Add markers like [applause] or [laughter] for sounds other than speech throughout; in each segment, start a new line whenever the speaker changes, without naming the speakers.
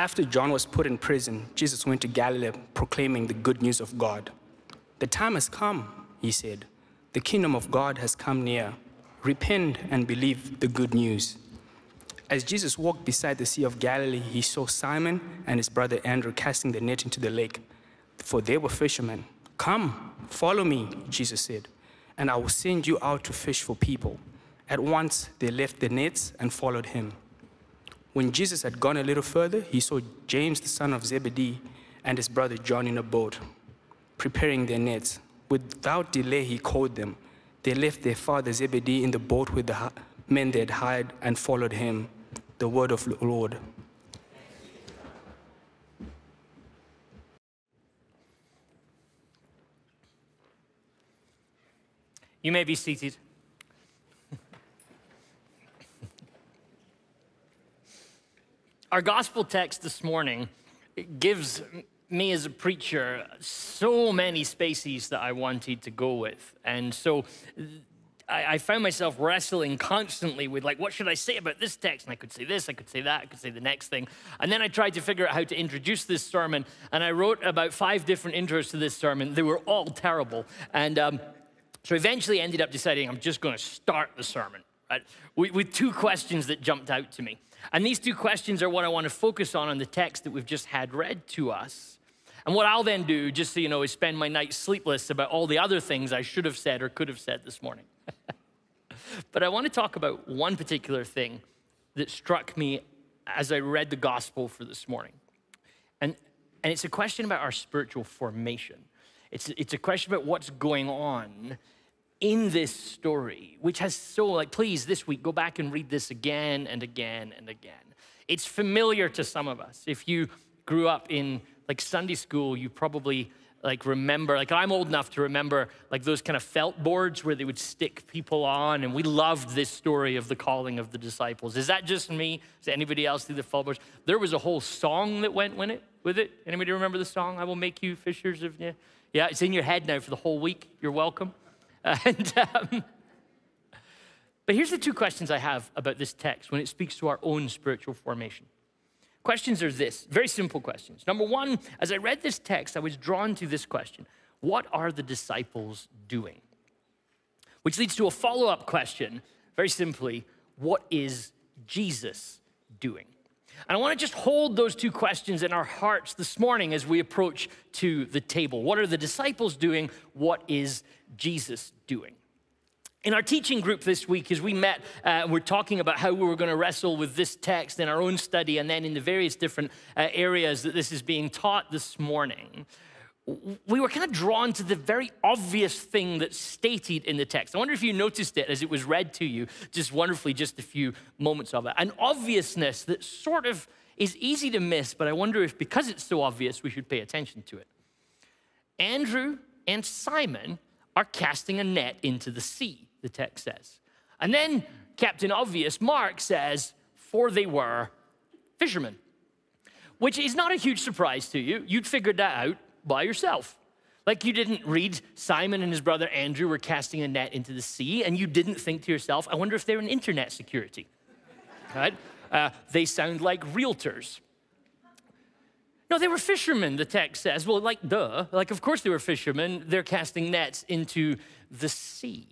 After John was put in prison, Jesus went to Galilee proclaiming the good news of God. The time has come, he said. The kingdom of God has come near. Repent and believe the good news. As Jesus walked beside the Sea of Galilee, he saw Simon and his brother Andrew casting the net into the lake, for they were fishermen. Come, follow me, Jesus said, and I will send you out to fish for people. At once they left their nets and followed him. When Jesus had gone a little further, he saw James, the son of Zebedee, and his brother John in a boat, preparing their nets. Without delay, he called them. They left their father Zebedee in the boat with the men they had hired and followed him. The word of the Lord.
You may be seated. Our gospel text this morning gives me as a preacher so many spaces that I wanted to go with. And so I, I, found myself wrestling constantly with like, what should I say about this text? And I could say this, I could say that, I could say the next thing. And then I tried to figure out how to introduce this sermon. And I wrote about five different intros to this sermon. They were all terrible. And um, so eventually I ended up deciding I'm just going to start the sermon right, with, with two questions that jumped out to me. And these two questions are what I want to focus on in the text that we've just had read to us. And what I'll then do, just so you know, is spend my night sleepless about all the other things I should have said or could have said this morning. [laughs] but I want to talk about one particular thing that struck me as I read the gospel for this morning. And, and it's a question about our spiritual formation. It's, it's a question about what's going on in this story, which has so, like, please, this week, go back and read this again and again and again. It's familiar to some of us. If you grew up in like Sunday school, you probably like remember, like I'm old enough to remember like those kind of felt boards where they would stick people on, and we loved this story of the calling of the disciples. Is that just me? Is anybody else do the felt boards? There was a whole song that went with it. With it, anybody remember the song? I will make you fishers of yeah. Yeah, it's in your head now for the whole week. You're welcome. [laughs] And, um, but here's the two questions I have about this text when it speaks to our own spiritual formation. Questions are this very simple questions. Number one, as I read this text, I was drawn to this question What are the disciples doing? Which leads to a follow up question, very simply, What is Jesus doing? And I want to just hold those two questions in our hearts this morning as we approach to the table. What are the disciples doing? What is Jesus doing? In our teaching group this week, as we met, uh, we're talking about how we were going to wrestle with this text in our own study and then in the various different uh, areas that this is being taught this morning. We were kind of drawn to the very obvious thing that's stated in the text. I wonder if you noticed it as it was read to you, just wonderfully, just a few moments of it. An obviousness that sort of is easy to miss, but I wonder if because it's so obvious, we should pay attention to it. Andrew and Simon are casting a net into the sea, the text says. And then Captain Obvious, Mark says, for they were fishermen, which is not a huge surprise to you. You'd figured that out by yourself. Like you didn't read Simon and his brother Andrew were casting a net into the sea, and you didn't think to yourself, I wonder if they're in internet security. [laughs] right? Uh, they sound like realtors. No, they were fishermen, the text says. Well, like, duh. Like, of course they were fishermen. They're casting nets into the sea.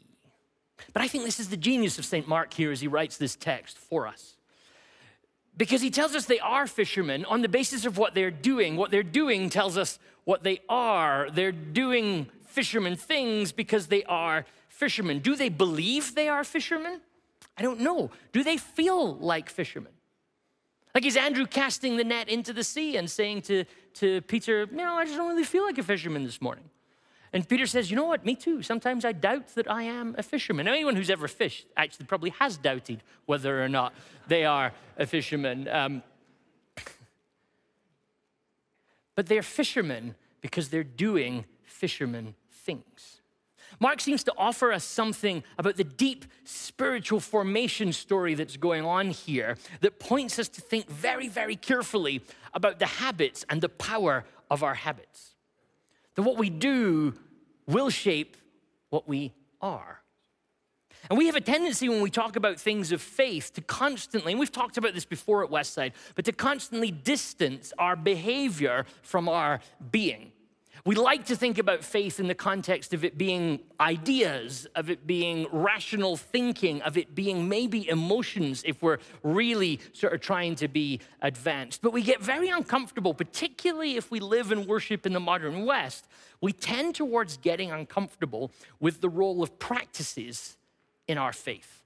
But I think this is the genius of St. Mark here as he writes this text for us. Because he tells us they are fishermen on the basis of what they're doing. What they're doing tells us what they are. They're doing fisherman things because they are fishermen. Do they believe they are fishermen? I don't know. Do they feel like fishermen? Like is Andrew casting the net into the sea and saying to, to Peter, you know, I just don't really feel like a fisherman this morning. And Peter says, you know what, me too. Sometimes I doubt that I am a fisherman. Now, anyone who's ever fished actually probably has doubted whether or not they are a fisherman. Um, but they're fishermen because they're doing fisherman things. Mark seems to offer us something about the deep spiritual formation story that's going on here that points us to think very, very carefully about the habits and the power of our habits. That what we do will shape what we are. And we have a tendency when we talk about things of faith to constantly, and we've talked about this before at Westside, but to constantly distance our behavior from our being. We like to think about faith in the context of it being ideas, of it being rational thinking, of it being maybe emotions if we're really sort of trying to be advanced. But we get very uncomfortable, particularly if we live and worship in the modern West. We tend towards getting uncomfortable with the role of practices in our faith,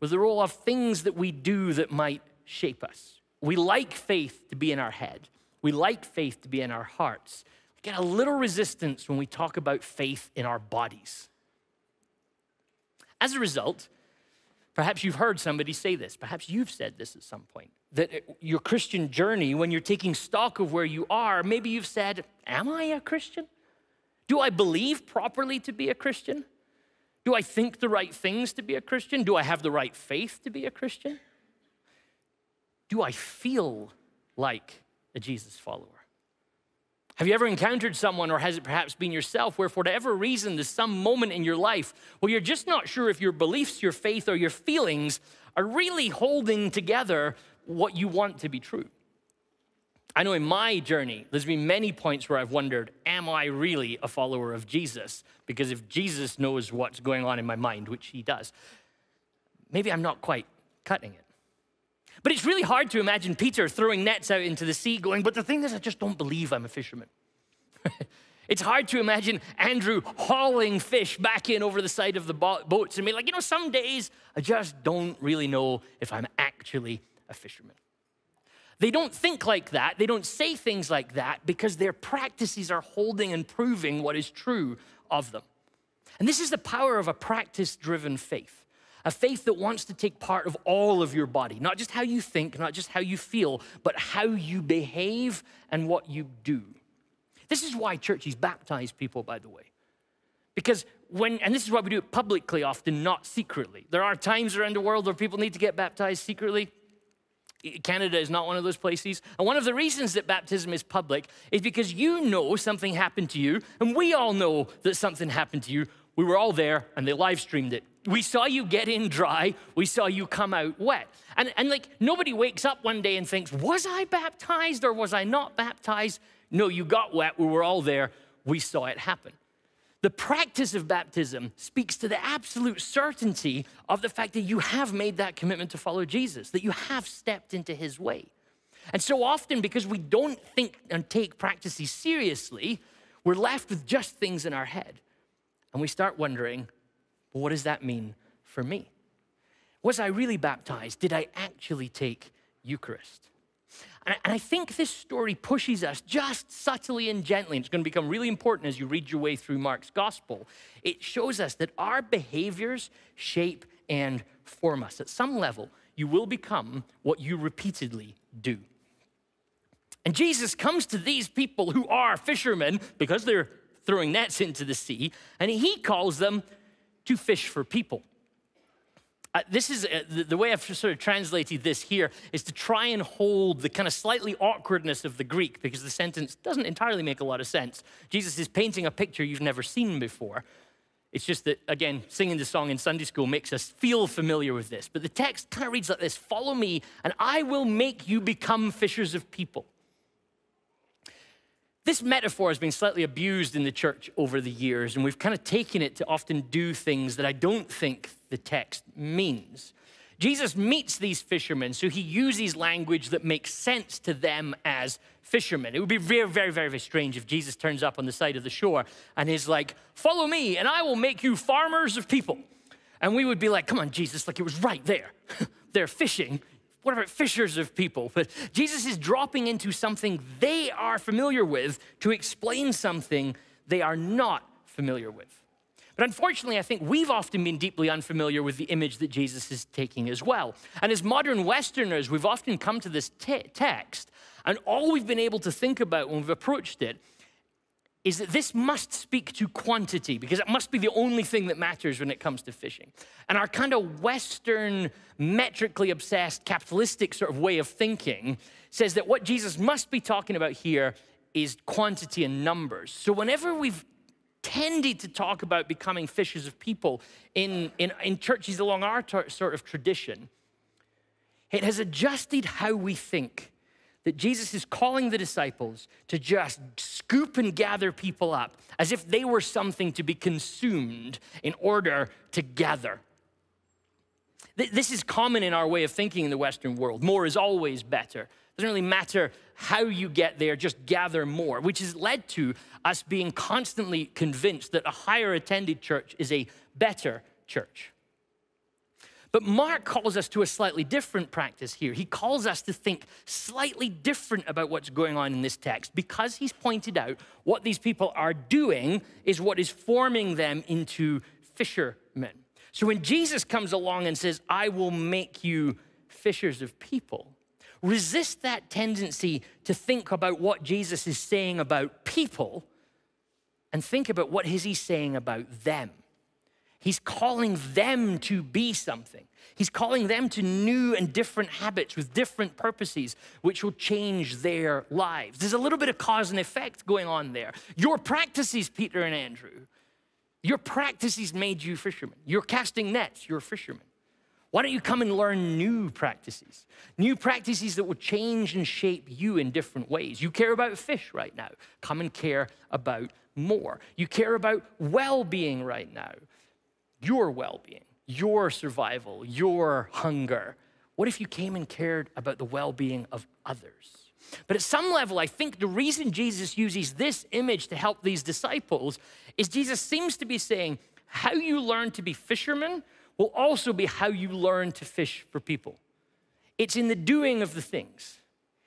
with the role of things that we do that might shape us. We like faith to be in our head, we like faith to be in our hearts We get a little resistance when we talk about faith in our bodies. As a result, perhaps you've heard somebody say this, perhaps you've said this at some point, that your Christian journey, when you're taking stock of where you are, maybe you've said, Am I a Christian? Do I believe properly to be a Christian? Do I think the right things to be a Christian? Do I have the right faith to be a Christian? Do I feel like a Jesus follower? Have you ever encountered someone, or has it perhaps been yourself, where for whatever reason there's some moment in your life where you're just not sure if your beliefs, your faith, or your feelings are really holding together what you want to be true? I know in my journey, there's been many points where I've wondered, am I really a follower of Jesus? Because if Jesus knows what's going on in my mind, which he does, maybe I'm not quite cutting it. But it's really hard to imagine Peter throwing nets out into the sea going, but the thing is, I just don't believe I'm a fisherman. [laughs] it's hard to imagine Andrew hauling fish back in over the side of the boats and be like, you know, some days I just don't really know if I'm actually a fisherman. They don't think like that. They don't say things like that because their practices are holding and proving what is true of them. And this is the power of a practice driven faith a faith that wants to take part of all of your body, not just how you think, not just how you feel, but how you behave and what you do. This is why churches baptize people, by the way. Because when, and this is why we do it publicly often, not secretly. There are times around the world where people need to get baptized secretly. Canada is not one of those places. And one of the reasons that baptism is public is because you know something happened to you, and we all know that something happened to you. We were all there, and they live streamed it. We saw you get in dry. We saw you come out wet. And, and like nobody wakes up one day and thinks, was I baptized or was I not baptized? No, you got wet. We were all there. We saw it happen. The practice of baptism speaks to the absolute certainty of the fact that you have made that commitment to follow Jesus, that you have stepped into his way. And so often, because we don't think and take practices seriously, we're left with just things in our head. And we start wondering, well, what does that mean for me? Was I really baptized? Did I actually take Eucharist? And I think this story pushes us just subtly and gently, and it's going to become really important as you read your way through Mark's gospel. It shows us that our behaviors shape and form us. At some level, you will become what you repeatedly do. And Jesus comes to these people who are fishermen because they're throwing nets into the sea, and he calls them to fish for people. Uh, this is uh, the, the, way I've sort of translated this here is to try and hold the kind of slightly awkwardness of the Greek because the sentence doesn't entirely make a lot of sense. Jesus is painting a picture you've never seen before. It's just that, again, singing the song in Sunday school makes us feel familiar with this. But the text kind of reads like this Follow me, and I will make you become fishers of people. This metaphor has been slightly abused in the church over the years, and we've kind of taken it to often do things that I don't think the text means. Jesus meets these fishermen, so he uses language that makes sense to them as fishermen. It would be very, very, very, very strange if Jesus turns up on the side of the shore and is like, Follow me, and I will make you farmers of people. And we would be like, Come on, Jesus, like it was right there. [laughs] They're fishing what about fishers of people? But Jesus is dropping into something they are familiar with to explain something they are not familiar with. But unfortunately, I think we've often been deeply unfamiliar with the image that Jesus is taking as well. And as modern Westerners, we've often come to this te text, and all we've been able to think about when we've approached it is that this must speak to quantity because it must be the only thing that matters when it comes to fishing. And our kind of Western, metrically obsessed, capitalistic sort of way of thinking says that what Jesus must be talking about here is quantity and numbers. So whenever we've tended to talk about becoming fishers of people in, in, in churches along our sort of tradition, it has adjusted how we think that Jesus is calling the disciples to just scoop and gather people up as if they were something to be consumed in order to gather. This is common in our way of thinking in the Western world. More is always better. Doesn't really matter how you get there, just gather more, which has led to us being constantly convinced that a higher attended church is a better church. But Mark calls us to a slightly different practice here. He calls us to think slightly different about what's going on in this text because he's pointed out what these people are doing is what is forming them into fishermen. So when Jesus comes along and says, I will make you fishers of people, resist that tendency to think about what Jesus is saying about people and think about what is he saying about them. He's calling them to be something. He's calling them to new and different habits with different purposes, which will change their lives. There's a little bit of cause and effect going on there. Your practices, Peter and Andrew, your practices made you fishermen. You're casting nets, you're fishermen. Why don't you come and learn new practices? New practices that will change and shape you in different ways. You care about fish right now. Come and care about more. You care about well being right now your well being, your survival, your hunger? What if you came and cared about the well being of others? But at some level, I think the reason Jesus uses this image to help these disciples is Jesus seems to be saying, how you learn to be fishermen will also be how you learn to fish for people. It's in the doing of the things,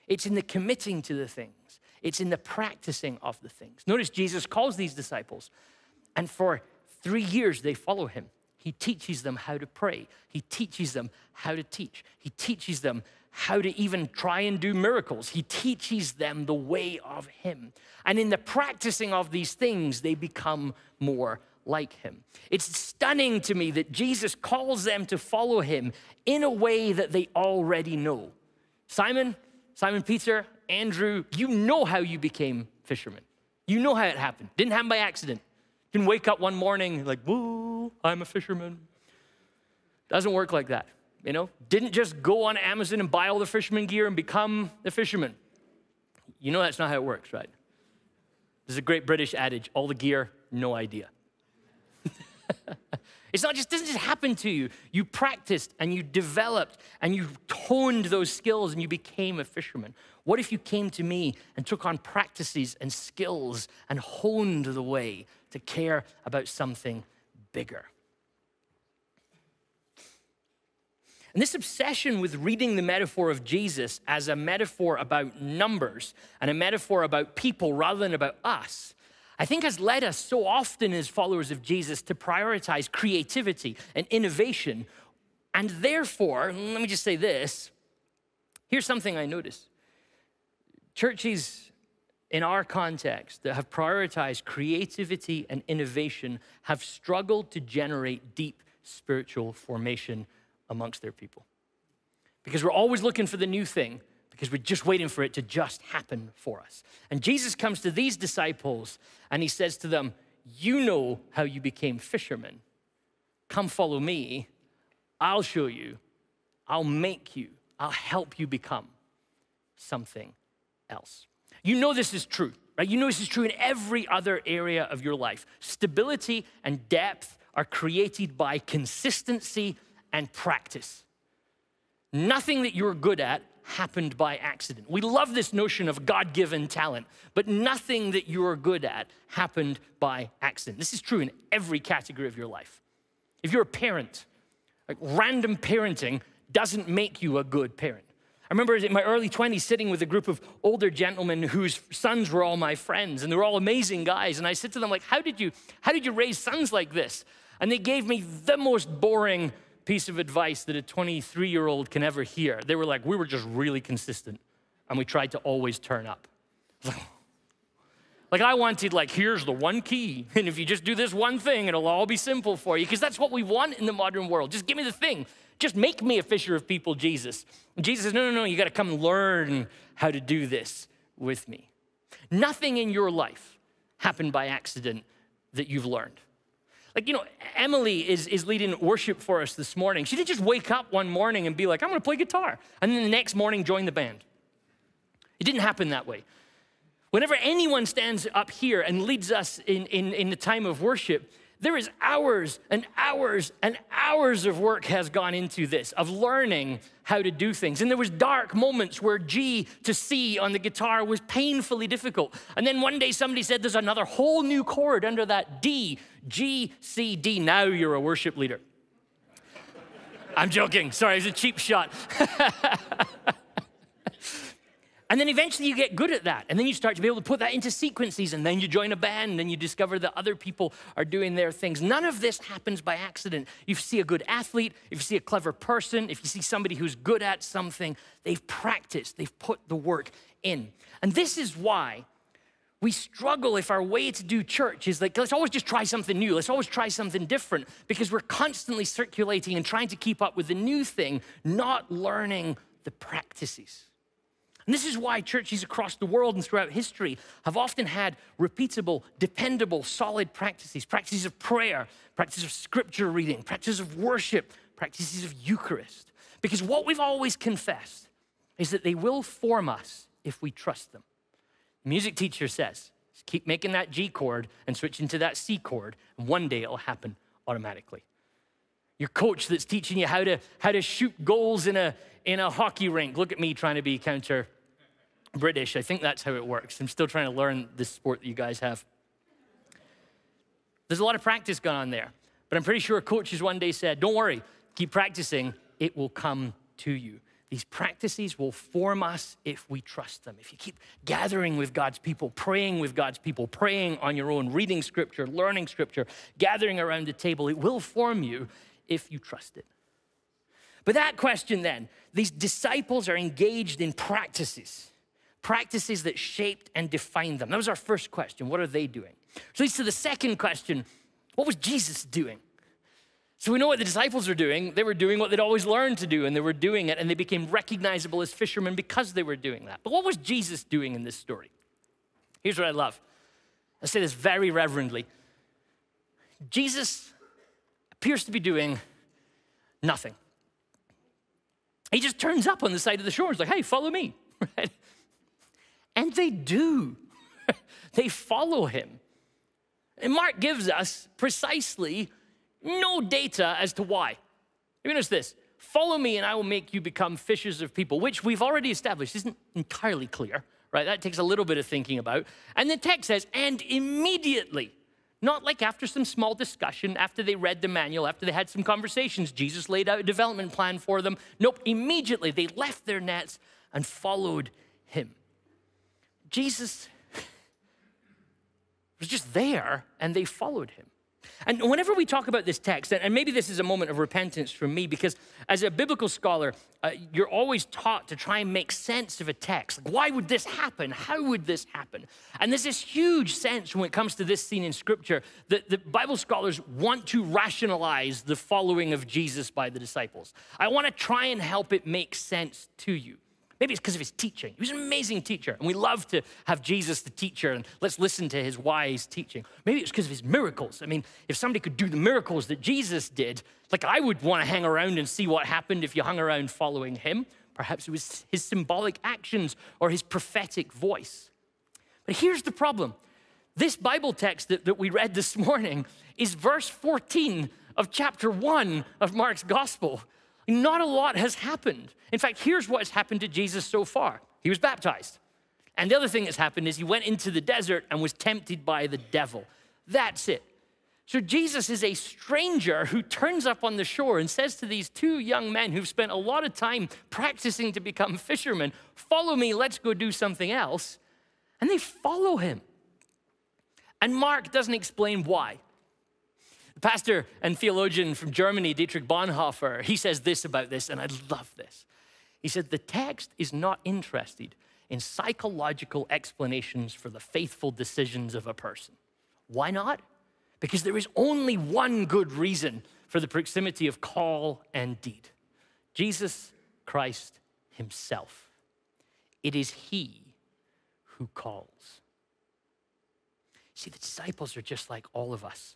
it's in the committing to the things, it's in the practicing of the things. Notice Jesus calls these disciples, and for three years they follow him. He teaches them how to pray. He teaches them how to teach. He teaches them how to even try and do miracles. He teaches them the way of Him. And in the practicing of these things, they become more like Him. It's stunning to me that Jesus calls them to follow Him in a way that they already know. Simon, Simon Peter, Andrew, you know how you became fishermen. You know how it happened. Didn't happen by accident. You can wake up one morning like, woo, I'm a fisherman. Doesn't work like that, you know? Didn't just go on Amazon and buy all the fisherman gear and become a fisherman. You know that's not how it works, right? There's a great British adage, all the gear, no idea. [laughs] it's not just doesn't just happen to you. You practiced and you developed and you honed those skills and you became a fisherman. What if you came to me and took on practices and skills and honed the way to care about something bigger. And this obsession with reading the metaphor of Jesus as a metaphor about numbers and a metaphor about people rather than about us, I think has led us so often as followers of Jesus to prioritize creativity and innovation. And therefore, let me just say this here's something I notice churches in our context that have prioritized creativity and innovation have struggled to generate deep spiritual formation amongst their people. Because we're always looking for the new thing, because we're just waiting for it to just happen for us. And Jesus comes to these disciples and he says to them, You know how you became fishermen. Come follow me. I'll show you. I'll make you. I'll help you become something else. You know this is true, right? You know this is true in every other area of your life. Stability and depth are created by consistency and practice. Nothing that you're good at happened by accident. We love this notion of God given talent, but nothing that you're good at happened by accident. This is true in every category of your life. If you're a parent, like random parenting doesn't make you a good parent. I remember in my early 20s sitting with a group of older gentlemen whose sons were all my friends, and they were all amazing guys. And I said to them, like, how did you, how did you raise sons like this? And they gave me the most boring piece of advice that a 23-year-old can ever hear. They were like, we were just really consistent, and we tried to always turn up. Like I wanted, like, here's the one key. And if you just do this one thing, it'll all be simple for you. Because that's what we want in the modern world. Just give me the thing. Just make me a fisher of people, Jesus. And Jesus says, No, no, no, you got to come learn how to do this with me. Nothing in your life happened by accident. that you've learned. Like, you know, Emily is, is leading worship for us this morning. She didn't just wake up one morning and be like, I'm gonna play guitar, and then the next morning join the band. It didn't happen that way. Whenever anyone stands up here and leads us in, in, in the time of worship, there is hours and hours and hours of work has gone into this, of learning how to do things. And there was dark moments where G to C on the guitar was painfully difficult. And then one day somebody said there's another whole new chord under that D, G, C, D. Now you're a worship leader. I'm joking. Sorry, it's a cheap shot. [laughs] And then eventually you get good at that. And then you start to be able to put that into sequences. And then you join a band and you discover that other people are doing their things. None of this happens by accident. You see a good athlete, if you see a clever person, if you see somebody who's good at something, they've practiced, they've put the work in. And this is why we struggle if our way to do church is like, let's always just try something new. Let's always try something different because we're constantly circulating and trying to keep up with the new thing, not learning the practices. And this is why churches across the world and throughout history have often had repeatable, dependable, solid practices practices of prayer, practices of scripture reading, practices of worship, practices of Eucharist. Because what we've always confessed is that they will form us if we trust them. The music teacher says, keep making that G chord and switch into that C chord, and one day it'll happen automatically. Your coach that's teaching you how to, how to shoot goals in a, in a hockey rink. Look at me trying to be counter British. I think that's how it works. I'm still trying to learn this sport that you guys have. There's a lot of practice going on there, but I'm pretty sure coaches one day said, Don't worry, keep practicing, it will come to you. These practices will form us if we trust them. If you keep gathering with God's people, praying with God's people, praying on your own, reading scripture, learning scripture, gathering around the table, it will form you if you trust it. But that question then, these disciples are engaged in practices practices that shaped and defined them. That was our first question. What are they doing? So leads to the second question what was Jesus doing? So we know what the disciples were doing. They were doing what they'd always learned to do, and they were doing it, and they became recognizable as fishermen because they were doing that. But what was Jesus doing in this story? Here's what I love. I say this very reverently. Jesus appears to be doing nothing. He just turns up on the side of the shore is like, hey, follow me. [laughs] Right? And they do. [laughs] they follow him. And Mark gives us precisely no data as to why. You notice this follow me and I will make you become fishers of people, which we've already established isn't entirely clear, right? That takes a little bit of thinking about. And the text says, and immediately, not like after some small discussion, after they read the manual, after they had some conversations, Jesus laid out a development plan for them. Nope, immediately they left their nets and followed him. Jesus was just there and they followed him. And whenever we talk about this text, and maybe this is a moment of repentance for me, because as a biblical scholar, uh, you're always taught to try and make sense of a text. Like, why would this happen? How would this happen? And there's this huge sense when it comes to this scene in Scripture that the Bible scholars want to rationalize the following of Jesus by the disciples. I want to try and help it make sense to you. Maybe it's because of his teaching. He was an amazing teacher, and we love to have Jesus the teacher, and let's listen to his wise teaching. Maybe it's because of his miracles. I mean, if somebody could do the miracles that Jesus did, like I would want to hang around and see what happened if you hung around following him. Perhaps it was his symbolic actions or his prophetic voice. But here's the problem this Bible text that, that we read this morning is verse 14 of chapter 1 of Mark's gospel. Not a lot has happened. In fact, here's what's happened to Jesus so far he was baptized. And the other thing that's happened is he went into the desert and was tempted by the devil. That's it. So Jesus is a stranger who turns up on the shore and says to these two young men who've spent a lot of time practicing to become fishermen, Follow me, let's go do something else. And they follow him. And Mark doesn't explain why. Pastor and theologian from Germany, Dietrich Bonhoeffer, he says this about this, and I love this. He said, The text is not interested in psychological explanations for the faithful decisions of a person. Why not? Because there is only one good reason for the proximity of call and deed Jesus Christ Himself. It is He who calls. See, the disciples are just like all of us.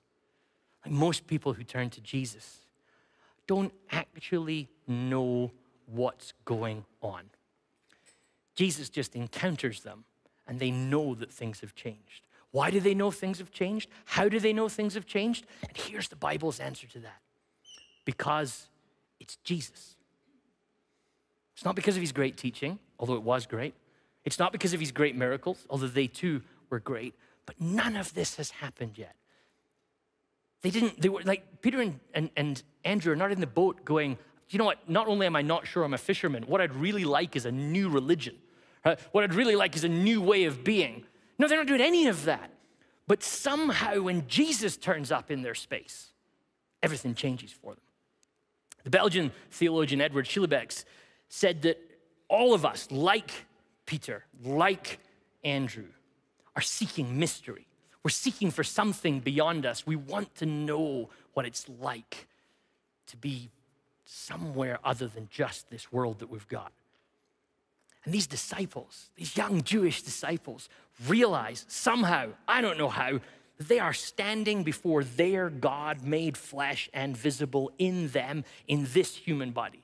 Like most people who turn to Jesus don't actually know what's going on. Jesus just encounters them and they know that things have changed. Why do they know things have changed? How do they know things have changed? And here's the Bible's answer to that because it's Jesus. It's not because of his great teaching, although it was great. It's not because of his great miracles, although they too were great. But none of this has happened yet. They didn't, they were like Peter and, and, and Andrew are not in the boat going, you know what? Not only am I not sure I'm a fisherman, what I'd really like is a new religion. Right? What I'd really like is a new way of being. No, they're not doing any of that. But somehow, when Jesus turns up in their space, everything changes for them. The Belgian theologian Edward Schillebeeckx said that all of us, like Peter, like Andrew, are seeking mystery. We're seeking for something beyond us. We want to know what it's like to be somewhere other than just this world that we've got. And these disciples, these young Jewish disciples, realize somehow, I don't know how, they are standing before their God made flesh and visible in them in this human body.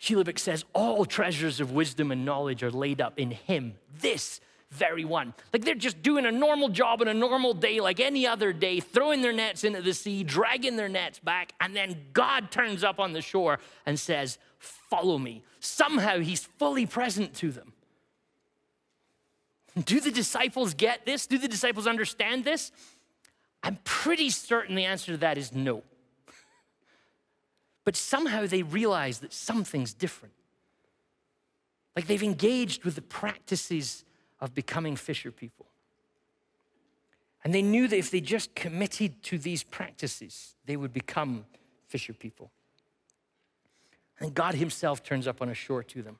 Schillebeeckx says, All treasures of wisdom and knowledge are laid up in Him, this very one. Like they're just doing a normal job on a normal day, like any other day, throwing their nets into the sea, dragging their nets back, and then God turns up on the shore and says, Follow me. Somehow He's fully present to them. Do the disciples get this? Do the disciples understand this? I'm pretty certain the answer to that is no. But somehow they realize that something's different. Like they've engaged with the practices of becoming fisher people. And they knew that if they just committed to these practices, they would become fisher people. And God Himself turns up on a shore to them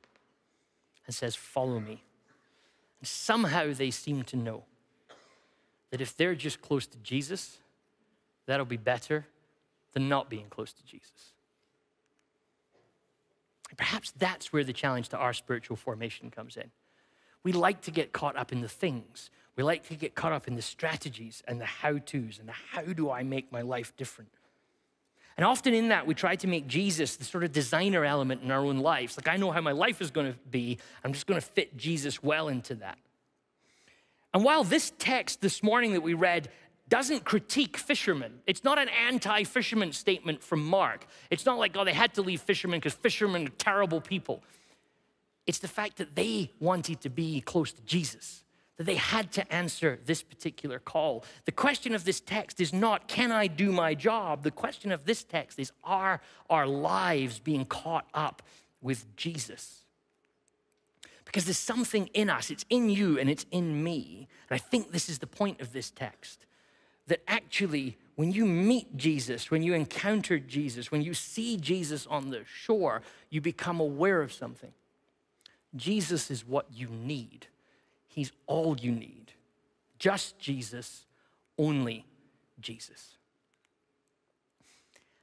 and says, Follow me. And somehow they seem to know that if they're just close to Jesus, that'll be better than not being close to Jesus. Perhaps that's where the challenge to our spiritual formation comes in. We like to get caught up in the things. We like to get caught up in the strategies and the how to's and the how do I make my life different. And often in that, we try to make Jesus the sort of designer element in our own lives. Like, I know how my life is going to be, I'm just going to fit Jesus well into that. And while this text this morning that we read doesn't critique fishermen. It's not an anti fisherman statement from Mark. It's not like, oh, they had to leave fishermen because fishermen are terrible people. It's the fact that they wanted to be close to Jesus, that they had to answer this particular call. The question of this text is not, can I do my job? The question of this text is, are our lives being caught up with Jesus? Because there's something in us, it's in you and it's in me. And I think this is the point of this text that actually, when you meet Jesus, when you encounter Jesus, when you see Jesus on the shore, you become aware of something. Jesus is what you need. He's all you need. Just Jesus, only Jesus.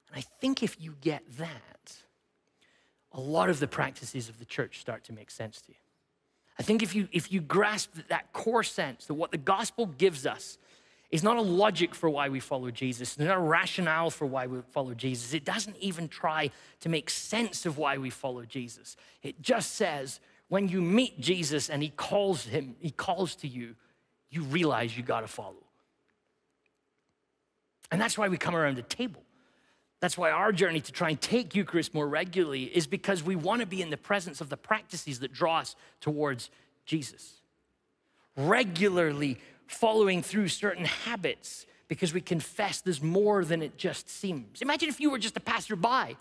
And I think if you get that, a lot of the practices of the church start to make sense to you. I think if you, if you grasp that core sense that what the gospel gives us is not a logic for why we follow Jesus, it's not a rationale for why we follow Jesus. It doesn't even try to make sense of why we follow Jesus. It just says, when you meet Jesus and he calls him, he calls to you, you realize you got to follow. And that's why we come around the table. That's why our journey to try and take Eucharist more regularly is because we want to be in the presence of the practices that draw us towards Jesus. Regularly following through certain habits because we confess there's more than it just seems. Imagine if you were just a passerby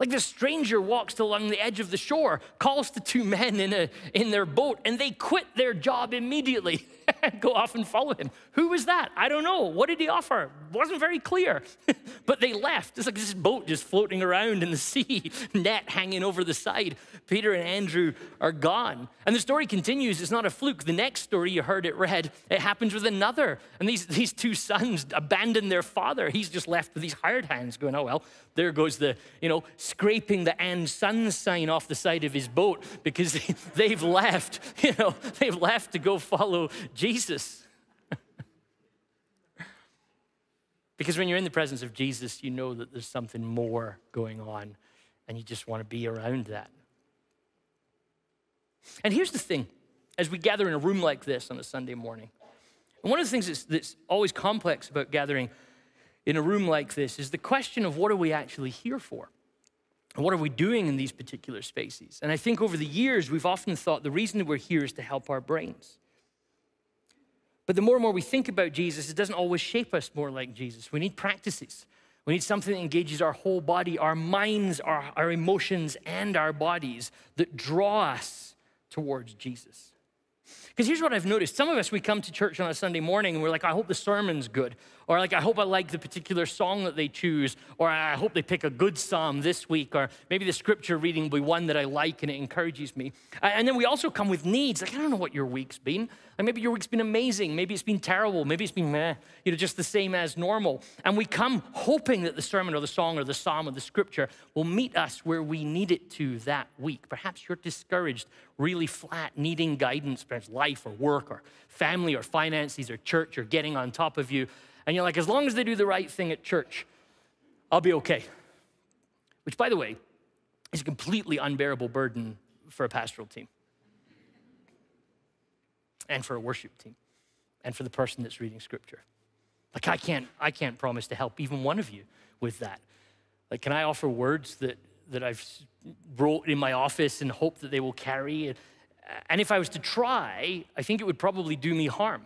like the stranger walks along the edge of the shore, calls to two men in, a, in their boat, and they quit their job immediately [laughs] [laughs] go off and follow him. Who was that? I don't know. What did he offer? Wasn't very clear. [laughs] but they left. It's like this boat just floating around in the [laughs] sea, net hanging over the side. Peter and Andrew are gone. And the story continues. It's not a fluke. The next story you heard it read, it happens with another. And these, these two sons abandon their father. He's just left with these hired hands going, oh, well, there goes the, you know, scraping the and son sign off the side of his boat because they've left, you know, they've left to go follow Jesus. [laughs] Because when you're in the presence of Jesus, you know that there's something more going on, and you just want to be around that. And here's the thing as we gather in a room like this on a Sunday morning, and one of the things that's, that's always complex about gathering in a room like this is the question of what are we actually here for? And what are we doing in these particular spaces? And I think over the years, we've often thought the reason we're here is to help our brains. But the more and more we think about Jesus, it doesn't always shape us more like Jesus. We need practices. We need something that engages our whole body, our minds, our, our emotions, and our bodies that draw us towards Jesus. Because here's what I've noticed. Some of us, we come to church on a Sunday morning and we're like, I hope the sermon's good. Or like, I hope I like the particular song that they choose. Or I hope they pick a good psalm this week. Or maybe the scripture reading will be one that I like and it encourages me. And then we also come with needs. Like, I don't know what your week's been. Like maybe your week's been amazing. Maybe it's been terrible. Maybe it's been meh, you know, just the same as normal. And we come hoping that the sermon or the song or the psalm or the scripture will meet us where we need it to that week. Perhaps you're discouraged, really flat, needing guidance, perhaps or work or family or finances or church or getting on top of you. And you're like, as long as they do the right thing at church, I'll be okay. Which, by the way, is a completely unbearable burden for a pastoral team and for a worship team and for the person that's reading scripture. Like I can't, I can't promise to help even one of you with that. Like, can I offer words that, that I've wrote in my office and hope that they will carry? And if I was to try, I think it would probably do me harm,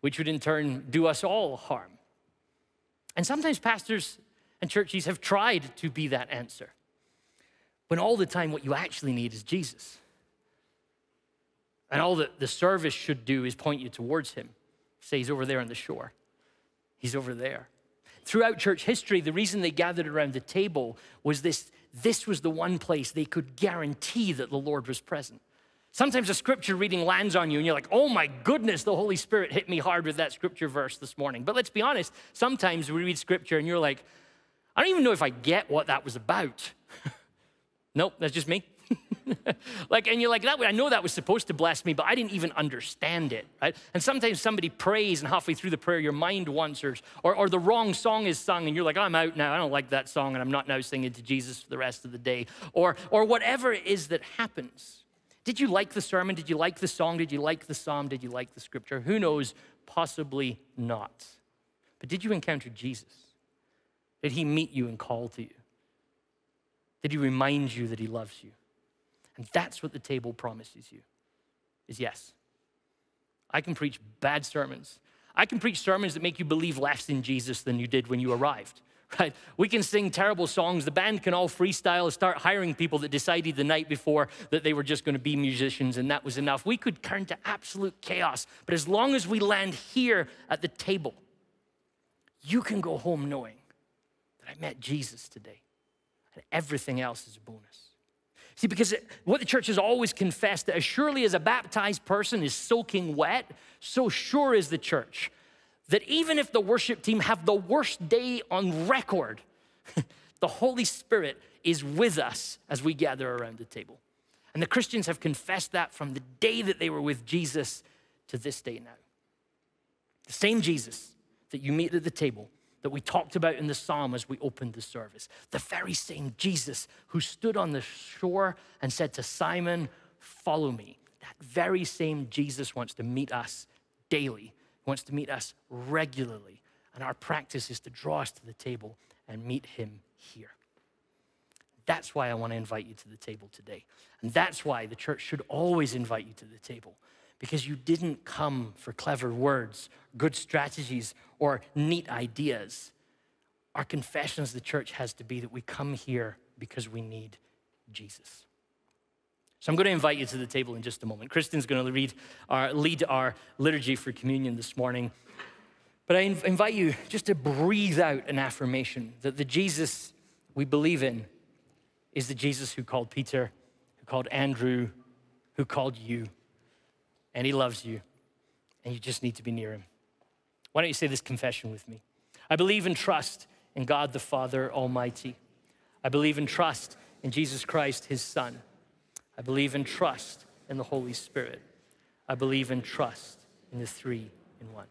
which would in turn do us all harm. And sometimes pastors and churches have tried to be that answer. When all the time, what you actually need is Jesus. And all that the service should do is point you towards him. Say, he's over there on the shore. He's over there. Throughout church history, the reason they gathered around the table was this this was the one place they could guarantee that the Lord was present. Sometimes a scripture reading lands on you and you're like, oh my goodness, the Holy Spirit hit me hard with that scripture verse this morning. But let's be honest, sometimes we read scripture and you're like, I don't even know if I get what that was about. [laughs] nope, that's just me. [laughs] like, and you're like, that, way, I know that was supposed to bless me, but I didn't even understand it, right? And sometimes somebody prays, and halfway through the prayer, your mind wanders, or, or the wrong song is sung, and you're like, I'm out now. I don't like that song, and I'm not now singing to Jesus for the rest of the day, or, or whatever it is that happens. Did you like the sermon? Did you like the song? Did you like the psalm? Did you like the scripture? Who knows? Possibly not. But did you encounter Jesus? Did he meet you and call to you? Did he remind you that he loves you? And that's what the table promises you is yes. I can preach bad sermons. I can preach sermons that make you believe less in Jesus than you did when you arrived. Right? We can sing terrible songs. The band can all freestyle, and start hiring people that decided the night before that they were just going to be musicians and that was enough. We could turn to absolute chaos. But as long as we land here at the table, you can go home knowing that I met Jesus today. And everything else is a bonus. See, because it, what the church has always confessed that as surely as a baptized person is soaking wet, so sure is the church that even if the worship team have the worst day on record, [laughs] the Holy Spirit is with us as we gather around the table. And the Christians have confessed that from the day that they were with Jesus to this day now. The same Jesus that you meet at the table that we talked about in the psalm as we opened the service. The very same Jesus who stood on the shore and said to Simon, Follow me. That very same Jesus wants to meet us daily, wants to meet us regularly. And our practice is to draw us to the table and meet him here. That's why I want to invite you to the table today. And that's why the church should always invite you to the table because you didn't come for clever words, good strategies, or neat ideas. Our confession as the church has to be that we come here because we need Jesus. So I'm going to invite you to the table in just a moment. Kristen's going to read our, lead our liturgy for communion this morning. But I invite you just to breathe out an affirmation that the Jesus we believe in is the Jesus who called Peter, who called Andrew, who called you and He loves you, and you just need to be near Him. Why don't you say this confession with me? I believe and trust in God the Father Almighty. I believe and trust in Jesus Christ, His Son. I believe in trust in the Holy Spirit. I believe in trust in the three in one.